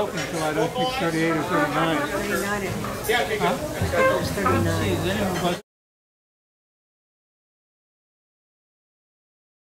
Open until I don't think 38 or 39. 39, I think. I think it was 39. But